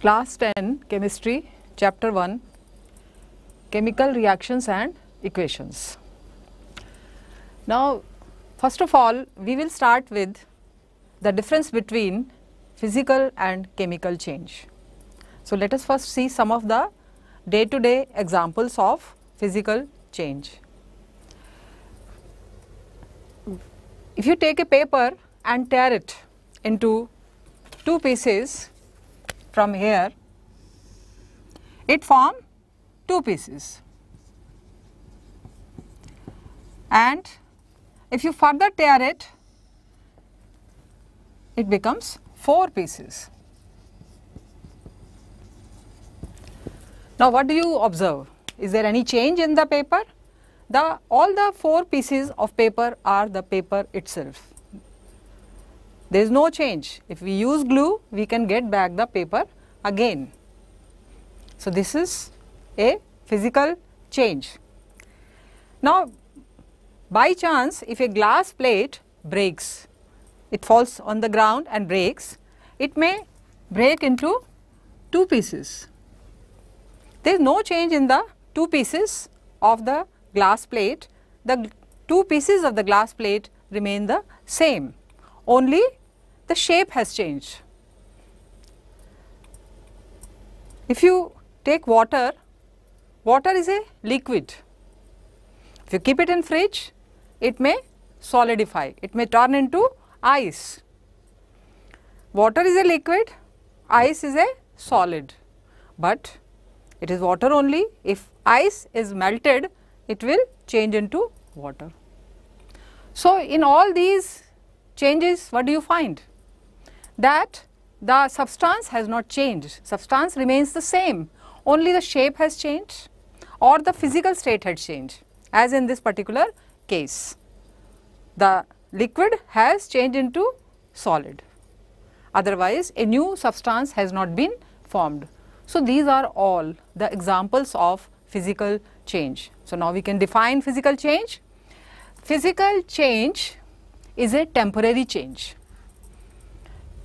Class 10 Chemistry Chapter 1 Chemical Reactions and Equations. Now first of all we will start with the difference between physical and chemical change. So let us first see some of the day to day examples of physical change. If you take a paper and tear it into two pieces from here, it form two pieces. And if you further tear it, it becomes four pieces. Now, what do you observe? Is there any change in the paper? The all the four pieces of paper are the paper itself. There is no change. If we use glue, we can get back the paper again. So, this is a physical change. Now, by chance if a glass plate breaks, it falls on the ground and breaks, it may break into two pieces. There is no change in the two pieces of the glass plate, the two pieces of the glass plate remain the same only the shape has changed. If you take water, water is a liquid. If you keep it in fridge, it may solidify, it may turn into ice. Water is a liquid, ice is a solid, but it is water only. If ice is melted, it will change into water. So, in all these changes what do you find? That the substance has not changed, substance remains the same, only the shape has changed or the physical state had changed as in this particular case. The liquid has changed into solid, otherwise a new substance has not been formed. So, these are all the examples of physical change. So, now we can define physical change. Physical change is a temporary change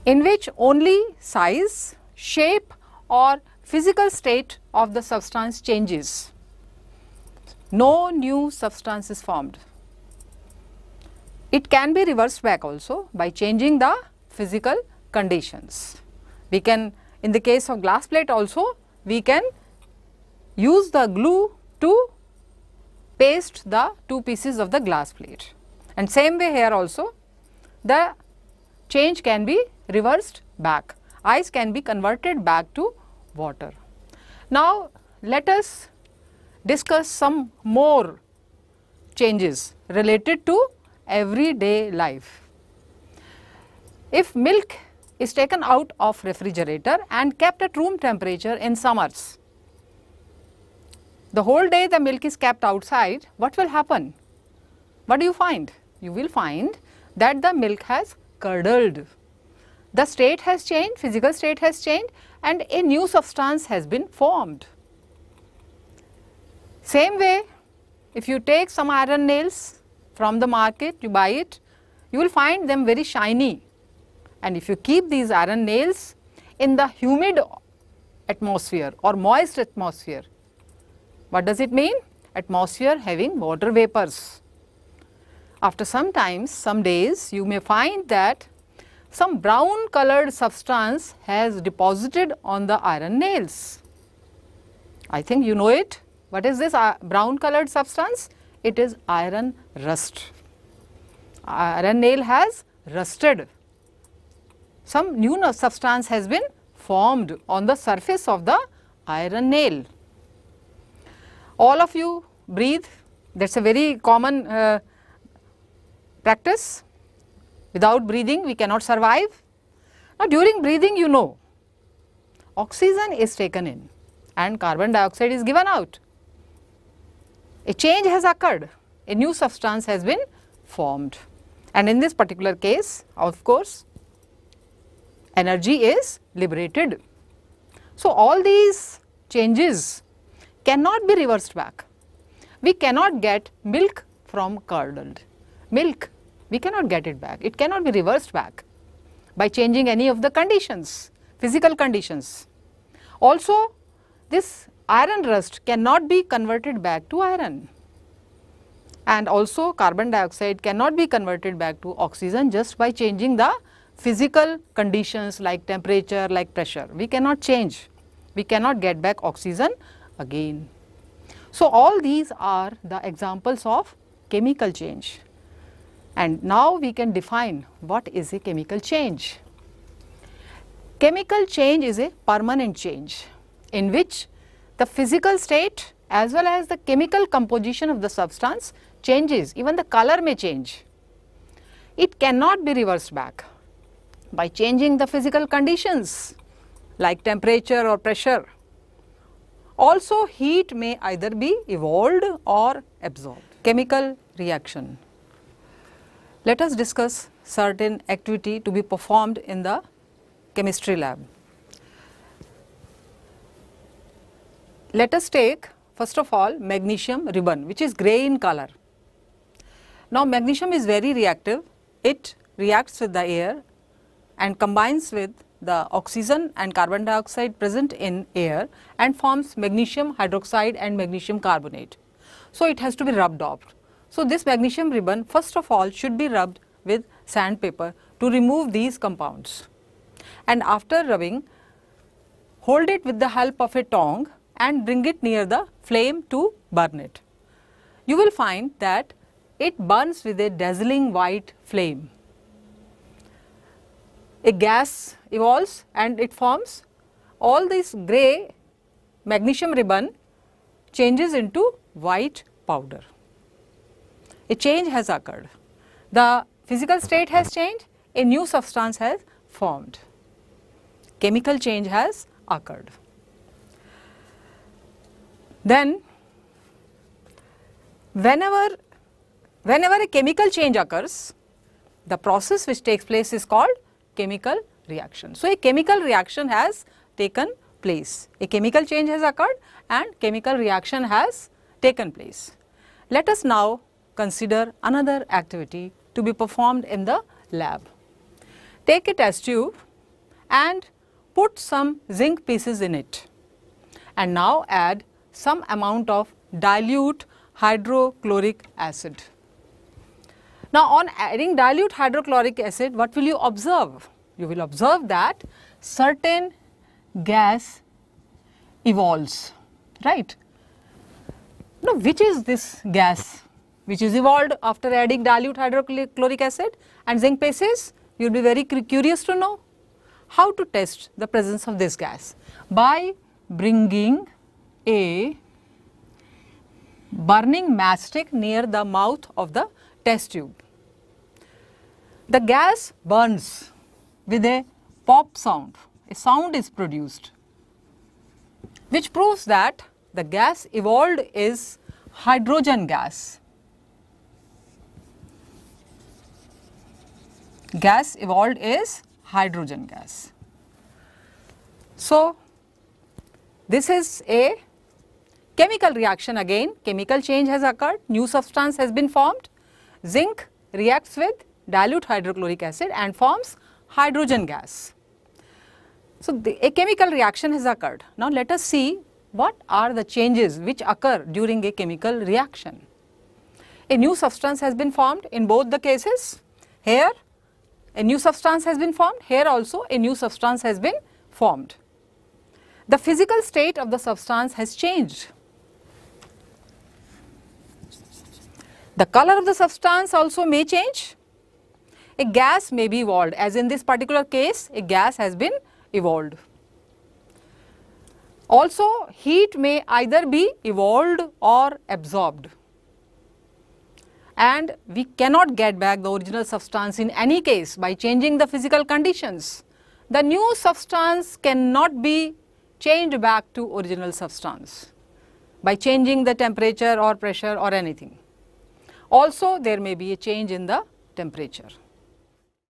in which only size, shape or physical state of the substance changes. No new substance is formed. It can be reversed back also by changing the physical conditions. We can in the case of glass plate also we can use the glue to paste the two pieces of the glass plate. And same way here also the change can be reversed back, ice can be converted back to water. Now, let us discuss some more changes related to everyday life. If milk is taken out of refrigerator and kept at room temperature in summers, the whole day the milk is kept outside, what will happen? What do you find? You will find that the milk has curdled. The state has changed, physical state has changed and a new substance has been formed. Same way, if you take some iron nails from the market, you buy it, you will find them very shiny. And if you keep these iron nails in the humid atmosphere or moist atmosphere, what does it mean? Atmosphere having water vapors. After some times, some days, you may find that some brown colored substance has deposited on the iron nails. I think you know it. What is this uh, brown colored substance? It is iron rust. Iron nail has rusted. Some new substance has been formed on the surface of the iron nail. All of you breathe, that is a very common uh, practice Without breathing we cannot survive. Now during breathing you know oxygen is taken in and carbon dioxide is given out. A change has occurred, a new substance has been formed and in this particular case of course energy is liberated. So all these changes cannot be reversed back. We cannot get milk from curdled. Milk we cannot get it back. It cannot be reversed back by changing any of the conditions, physical conditions. Also this iron rust cannot be converted back to iron and also carbon dioxide cannot be converted back to oxygen just by changing the physical conditions like temperature, like pressure. We cannot change, we cannot get back oxygen again. So, all these are the examples of chemical change and now we can define what is a chemical change. Chemical change is a permanent change in which the physical state as well as the chemical composition of the substance changes, even the color may change. It cannot be reversed back by changing the physical conditions like temperature or pressure. Also heat may either be evolved or absorbed. Chemical reaction. Let us discuss certain activity to be performed in the chemistry lab. Let us take first of all magnesium ribbon which is grey in color. Now magnesium is very reactive, it reacts with the air and combines with the oxygen and carbon dioxide present in air and forms magnesium hydroxide and magnesium carbonate. So it has to be rubbed off. So this magnesium ribbon first of all should be rubbed with sandpaper to remove these compounds and after rubbing hold it with the help of a tong and bring it near the flame to burn it. You will find that it burns with a dazzling white flame. A gas evolves and it forms all this grey magnesium ribbon changes into white powder. A change has occurred. The physical state has changed, a new substance has formed. Chemical change has occurred. Then whenever Whenever a chemical change occurs, the process which takes place is called chemical reaction. So, a chemical reaction has taken place, a chemical change has occurred and chemical reaction has taken place. Let us now consider another activity to be performed in the lab. Take a test tube and put some zinc pieces in it and now add some amount of dilute hydrochloric acid. Now, on adding dilute hydrochloric acid, what will you observe? You will observe that certain gas evolves, right? Now, which is this gas which is evolved after adding dilute hydrochloric acid and zinc bases? You will be very curious to know how to test the presence of this gas by bringing a burning matchstick near the mouth of the test tube. The gas burns with a pop sound, a sound is produced which proves that the gas evolved is hydrogen gas. Gas evolved is hydrogen gas. So, this is a chemical reaction again, chemical change has occurred, new substance has been formed zinc reacts with dilute hydrochloric acid and forms hydrogen gas. So, the, a chemical reaction has occurred. Now, let us see what are the changes which occur during a chemical reaction. A new substance has been formed in both the cases. Here a new substance has been formed, here also a new substance has been formed. The physical state of the substance has changed. The color of the substance also may change. A gas may be evolved as in this particular case a gas has been evolved. Also heat may either be evolved or absorbed and we cannot get back the original substance in any case by changing the physical conditions. The new substance cannot be changed back to original substance by changing the temperature or pressure or anything. Also there may be a change in the temperature.